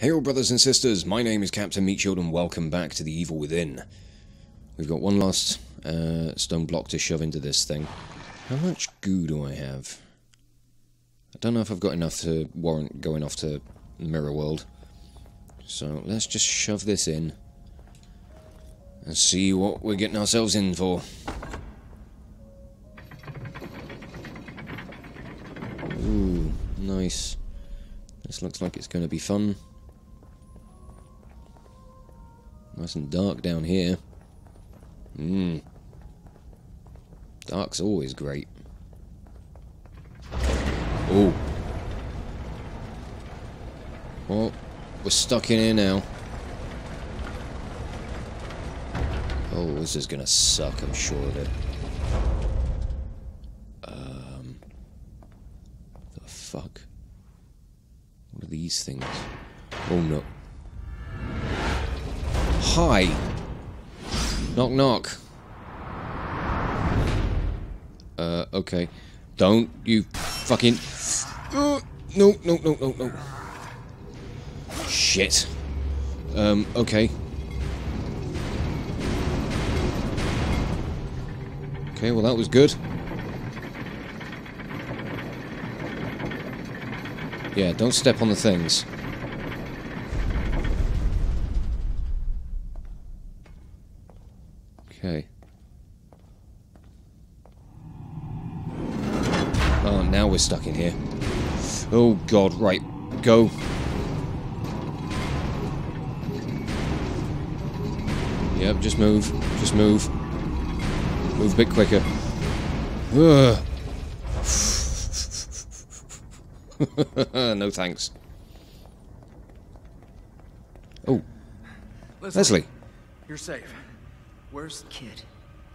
Hey all brothers and sisters, my name is Captain Meatshield and welcome back to The Evil Within. We've got one last uh, stone block to shove into this thing. How much goo do I have? I don't know if I've got enough to warrant going off to Mirror World. So let's just shove this in and see what we're getting ourselves in for. Ooh, nice. This looks like it's going to be fun. Nice and dark down here. Mmm. Dark's always great. Oh. Well, we're stuck in here now. Oh, this is gonna suck, I'm sure of it. Um. The fuck? What are these things? Oh no. Hi! Knock knock. Uh, okay. Don't you fucking... Uh, no, no, no, no, no. Shit. Um, okay. Okay, well that was good. Yeah, don't step on the things. Okay. Oh, now we're stuck in here. Oh god, right. Go. Yep, just move. Just move. Move a bit quicker. Ugh. no thanks. Oh, Leslie, Leslie. You're safe. Where's Kid.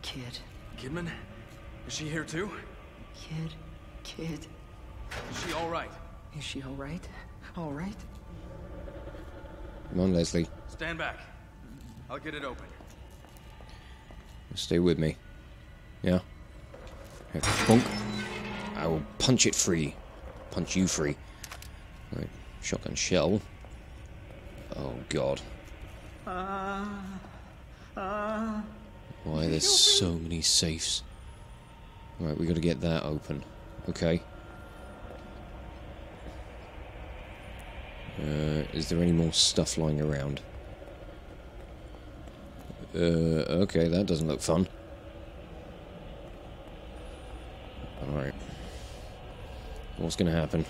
Kid. Kidman? Is she here too? Kid. Kid. Is she alright? Is she alright? Alright? Come on, Leslie. Stand back. I'll get it open. Stay with me. Yeah? Here, bonk. I will punch it free. Punch you free. Right. Shotgun shell. Oh, God. Why there's so many safes? Right, we gotta get that open. Okay. Uh, is there any more stuff lying around? Uh, okay, that doesn't look fun. Alright. What's gonna happen?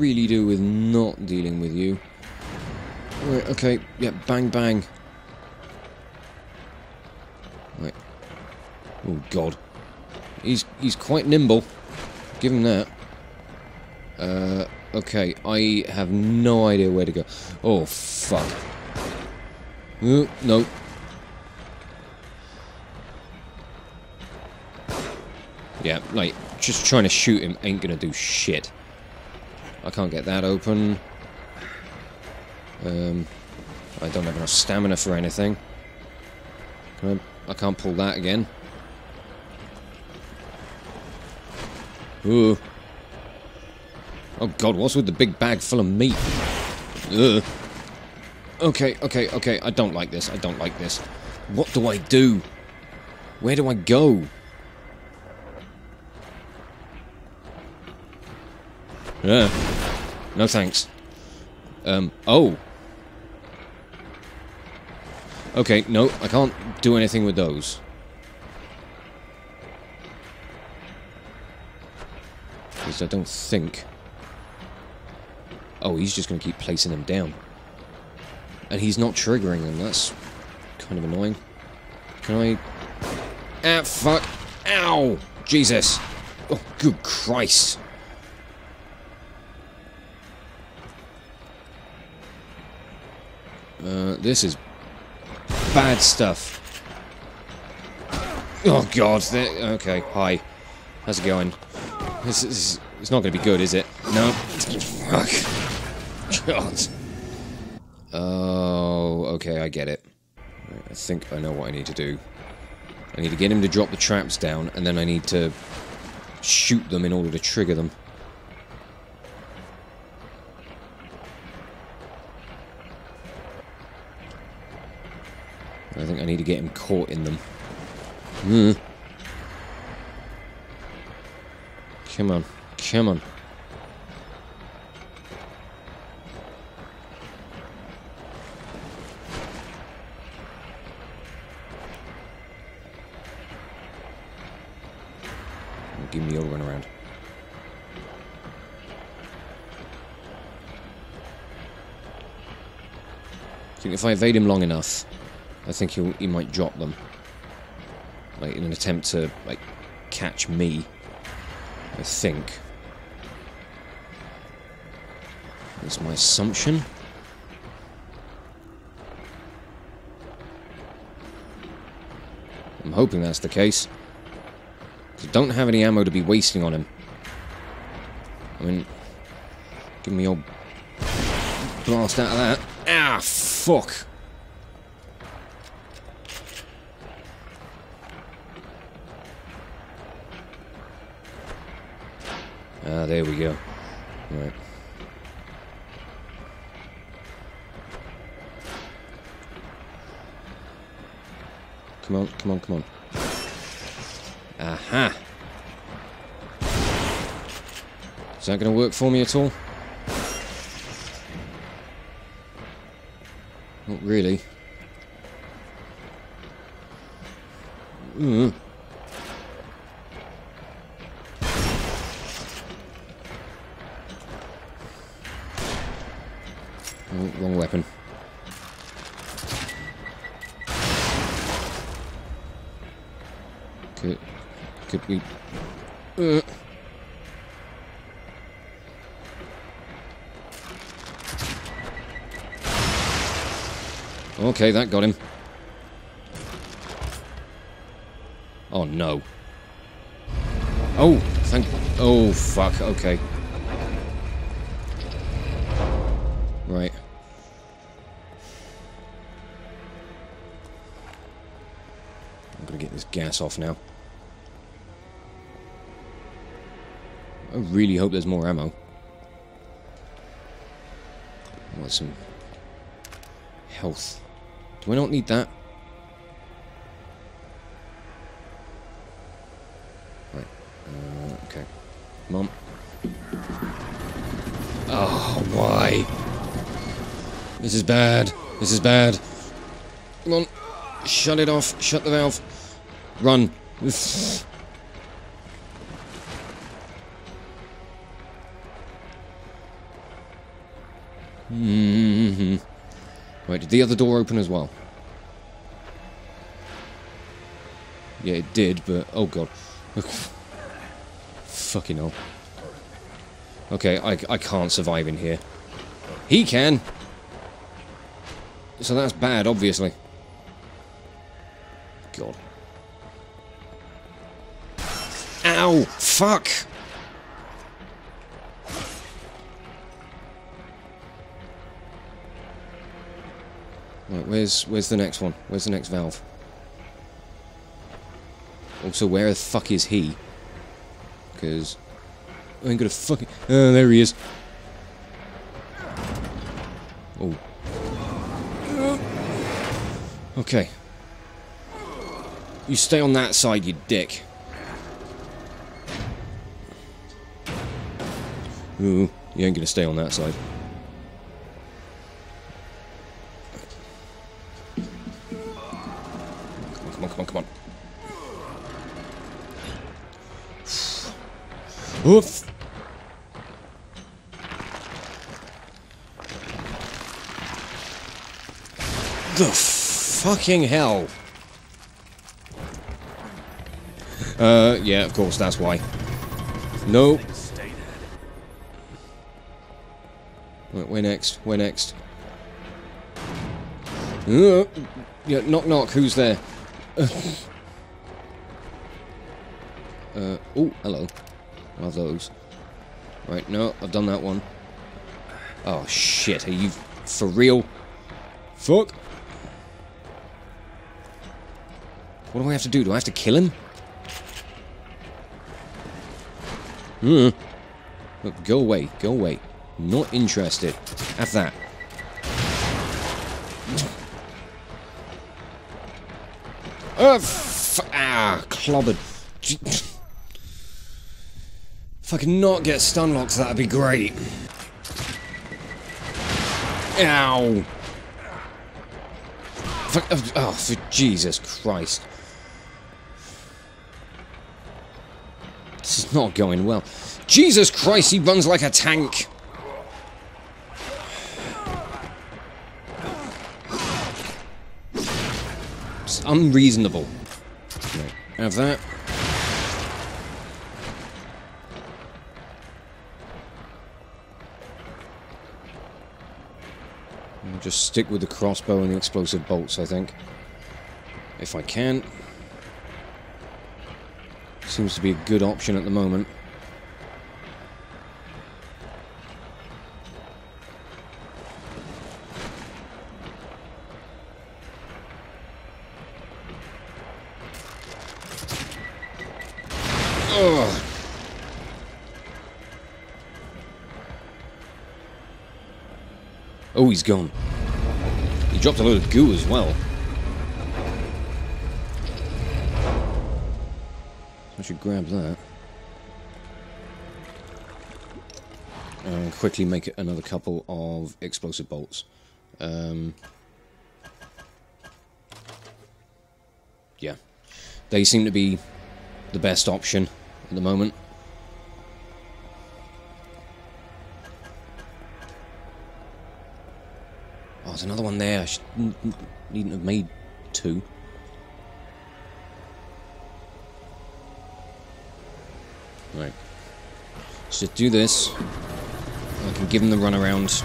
Really do with not dealing with you. Right, okay, yeah, bang bang. Right. Oh god. He's he's quite nimble. Give him that. Uh okay, I have no idea where to go. Oh fuck. Uh, no. Yeah, like, just trying to shoot him ain't gonna do shit. I can't get that open. Um, I don't have enough stamina for anything. Can I, I can't pull that again. Ooh. Oh god, what's with the big bag full of meat? Ugh. Okay, okay, okay, I don't like this, I don't like this. What do I do? Where do I go? Yeah. No thanks. Um, oh. Okay, no, I can't do anything with those. Because I don't think. Oh, he's just going to keep placing them down. And he's not triggering them, that's kind of annoying. Can I... Ah, fuck! Ow! Jesus! Oh, good Christ! Uh, this is bad stuff. Oh god, okay, hi. How's it going? This is, it's not going to be good, is it? No. Fuck. God. Oh, okay, I get it. I think I know what I need to do. I need to get him to drop the traps down, and then I need to shoot them in order to trigger them. I think I need to get him caught in them. Hmm. Come on. Come on. Give me a run around. I think if I evade him long enough, I think he'll, he might drop them. Like, in an attempt to, like, catch me. I think. That's my assumption. I'm hoping that's the case. I don't have any ammo to be wasting on him. I mean, give me your blast out of that. Ah, fuck. Ah, there we go. Right. Come on, come on, come on. Aha! Is that going to work for me at all? Not really. Mm. Okay, that got him. Oh, no. Oh, thank... Oh, fuck, okay. Right. I'm gonna get this gas off now. I really hope there's more ammo. I want some health. Do I not need that? Right. Uh, okay. Mom. Oh, why? This is bad. This is bad. Come on. Shut it off. Shut the valve. Run. Mm-hmm. Right, did the other door open as well? Yeah, it did, but... Oh, God. Fucking hell. Okay, I, I can't survive in here. He can! So that's bad, obviously. God. Ow! Fuck! Right, where's where's the next one? Where's the next valve? Also, where the fuck is he? Because I ain't gonna fucking. Oh, there he is. Oh. Okay. You stay on that side, you dick. Ooh, you ain't gonna stay on that side. Oof. The fucking hell. Uh, yeah, of course, that's why. No. Stay dead. Right, where next? Where next? Uh, yeah, knock knock, who's there? uh, oh, hello. One of those. Right, no, I've done that one. Oh, shit, are you for real? Fuck. What do I have to do? Do I have to kill him? Hmm. Look, go away, go away. Not interested. Have that. Oh, ah, clobbered. If I could not get stun locks, that'd be great. Ow. For, oh, for Jesus Christ. This is not going well. Jesus Christ, he runs like a tank. It's unreasonable. Have that. I'll just stick with the crossbow and the explosive bolts, I think. If I can. Seems to be a good option at the moment. Oh, he's gone. He dropped a load of goo as well. I should grab that. And quickly make another couple of explosive bolts. Um, yeah. They seem to be the best option at the moment. There's another one there. I should, needn't have made two. Right. Let's just do this. I can give him the runaround.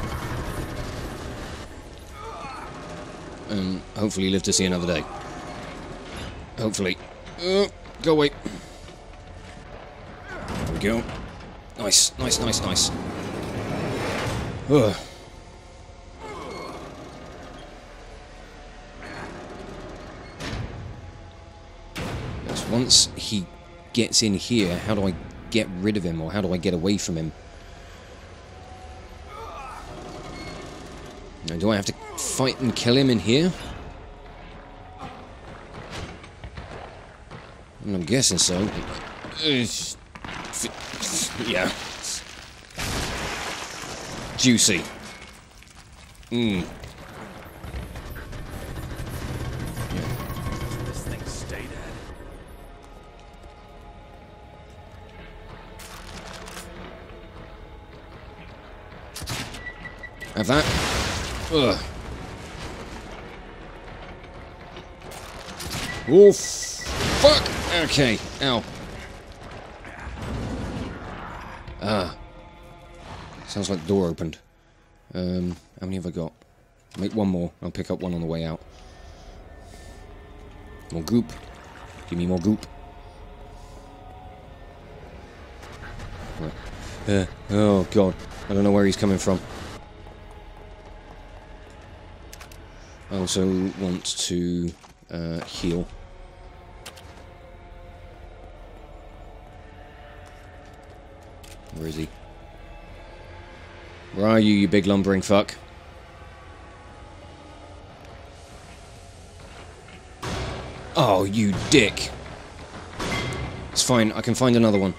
And hopefully live to see another day. Hopefully. Uh, go away. There we go. Nice, nice, nice, nice. Ugh. Once he gets in here, how do I get rid of him, or how do I get away from him? Now, do I have to fight and kill him in here? I'm guessing so. Yeah. Juicy. Mmm. This thing stay Have that. Ugh. Oh, fuck! Okay, ow. Ah. Sounds like the door opened. Um, how many have I got? Make one more. I'll pick up one on the way out. More goop. Give me more goop. Uh, oh, God. I don't know where he's coming from. I also want to uh, heal. Where is he? Where are you, you big lumbering fuck? Oh, you dick. It's fine, I can find another one.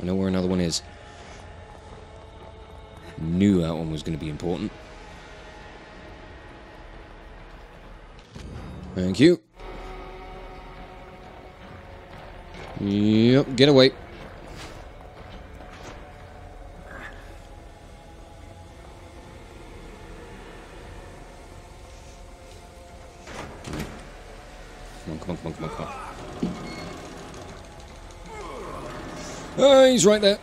I know where another one is. Knew that one was going to be important. Thank you. Yep, get away. Come on, come on, come on, come on. Oh, he's right there.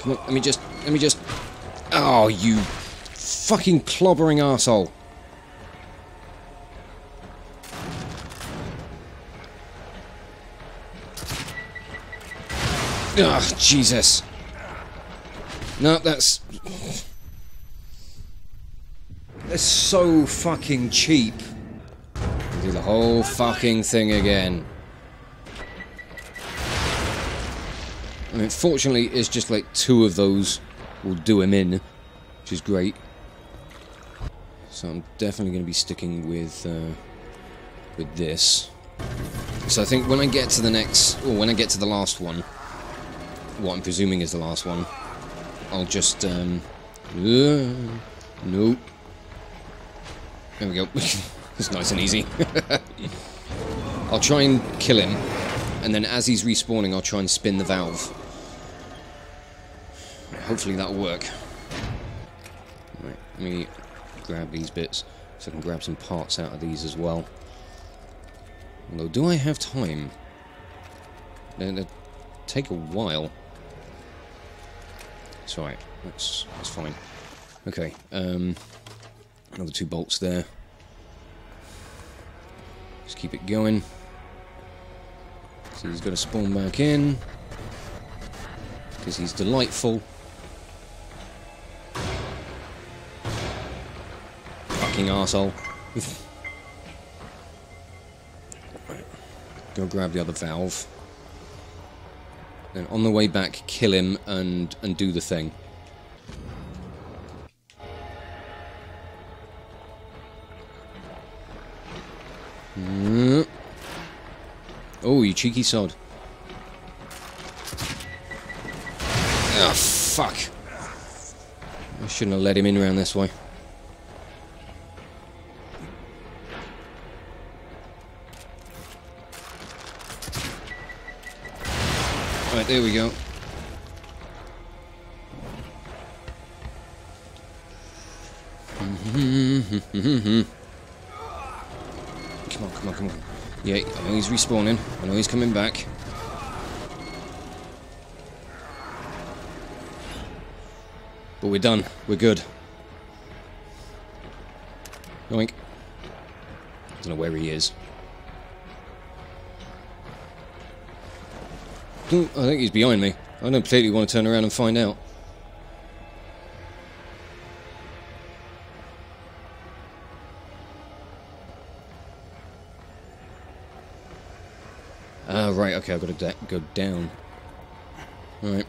Come on, let me just, let me just. Oh, you fucking clobbering asshole. Ugh, Jesus. No, that's... That's so fucking cheap. Do the whole fucking thing again. I mean, fortunately, it's just like two of those will do him in, which is great. So I'm definitely going to be sticking with uh, with this. So I think when I get to the next, or when I get to the last one, what I'm presuming is the last one, I'll just um, uh, nope. There we go. it's nice and easy. I'll try and kill him, and then as he's respawning, I'll try and spin the valve. Hopefully that'll work. Right, let me grab these bits so I can grab some parts out of these as well. Although, do I have time? They, they take a while. It's. That's, that's fine. Okay, um... Another two bolts there. Just keep it going. So he's got to spawn back in. Because he's delightful. Fucking arsehole. Go grab the other valve. Then on the way back, kill him and, and do the thing. Mm. Oh, you cheeky sod. Ah, fuck. I shouldn't have let him in around this way. There we go. Come on, come on, come on. Yeah, I know he's respawning. I know he's coming back. But we're done. We're good. Yoink. Don't know where he is. I think he's behind me. I don't particularly want to turn around and find out. Ah, right, okay, I've got to go down. Alright.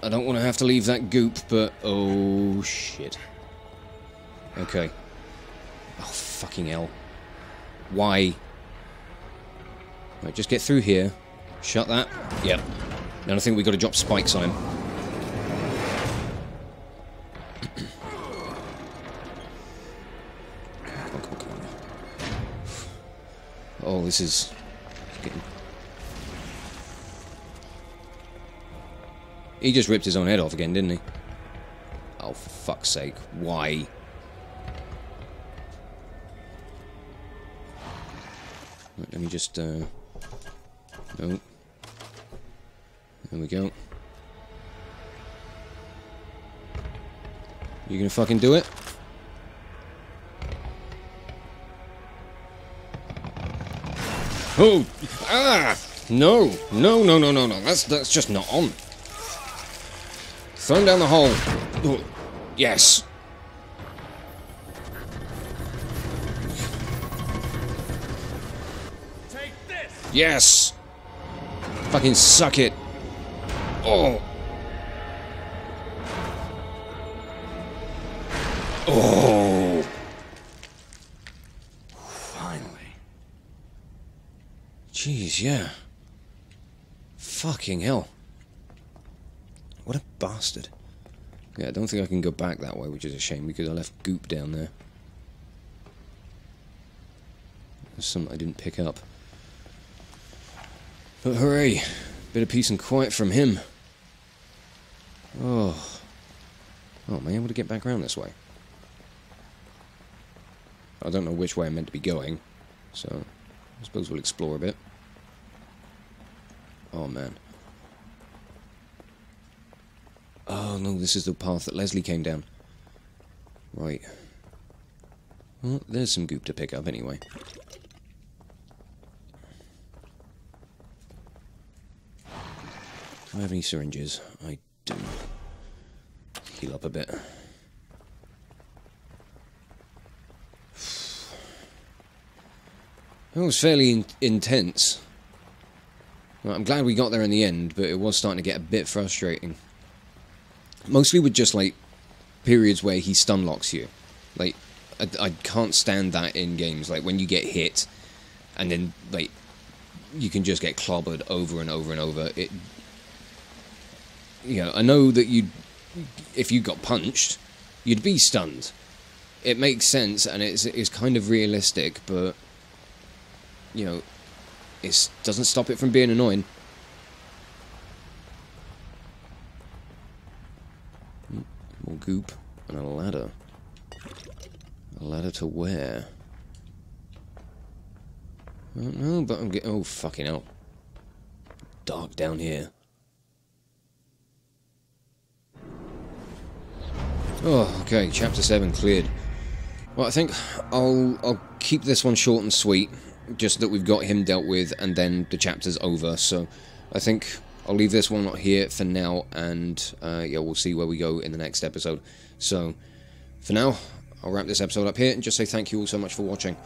I don't want to have to leave that goop, but... Oh, shit. Okay. Oh, fucking hell. Why? Right, just get through here. Shut that. Yep. And I think we've got to drop spikes on him. Come on, come on, come on. Oh, this is getting... He just ripped his own head off again, didn't he? Oh, for fuck's sake. Why? Right, let me just, uh... No. There we go. You gonna fucking do it? Oh! Ah! No! No, no, no, no, no. That's, that's just not on. Throw him down the hole. Oh, yes. Take this! Yes! Fucking suck it. Oh! Oh! Finally. Jeez, yeah. Fucking hell. What a bastard. Yeah, I don't think I can go back that way, which is a shame because I left goop down there. There's something I didn't pick up. But hooray! Bit of peace and quiet from him. Oh. Oh, am I able to get back around this way? I don't know which way I'm meant to be going, so I suppose we'll explore a bit. Oh, man. Oh, no, this is the path that Leslie came down. Right. Well, there's some goop to pick up anyway. Do I have any syringes? I. Heal up a bit. That was fairly in intense. Well, I'm glad we got there in the end, but it was starting to get a bit frustrating. Mostly with just, like, periods where he stun locks you. Like, I, I can't stand that in games. Like, when you get hit, and then, like, you can just get clobbered over and over and over. It, you know, I know that you, if you got punched, you'd be stunned. It makes sense, and it's, it's kind of realistic, but you know, it doesn't stop it from being annoying. Hmm, more goop and a ladder. A ladder to where? I don't know, but I'm getting. Oh, fucking hell. Dark down here. Oh, okay, chapter 7 cleared. Well, I think I'll I'll keep this one short and sweet just that we've got him dealt with and then the chapter's over. So I think I'll leave this one here for now and uh, yeah, we'll see where we go in the next episode. So for now, I'll wrap this episode up here and just say thank you all so much for watching.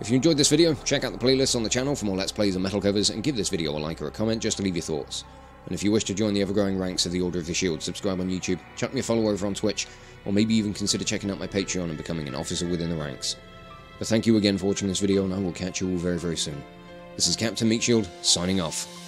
If you enjoyed this video, check out the playlists on the channel for more Let's Plays and metal covers and give this video a like or a comment just to leave your thoughts. And if you wish to join the ever-growing ranks of the Order of the Shield, subscribe on YouTube, chuck me a follow over on Twitch, or maybe even consider checking out my Patreon and becoming an officer within the ranks. But thank you again for watching this video, and I will catch you all very, very soon. This is Captain Meatshield, signing off.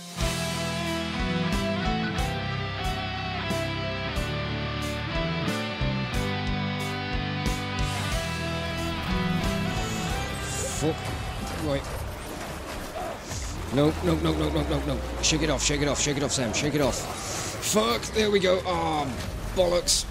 No, no, no, no, no, no, no. Shake it off, shake it off, shake it off, Sam. Shake it off. Fuck, there we go. Oh, bollocks.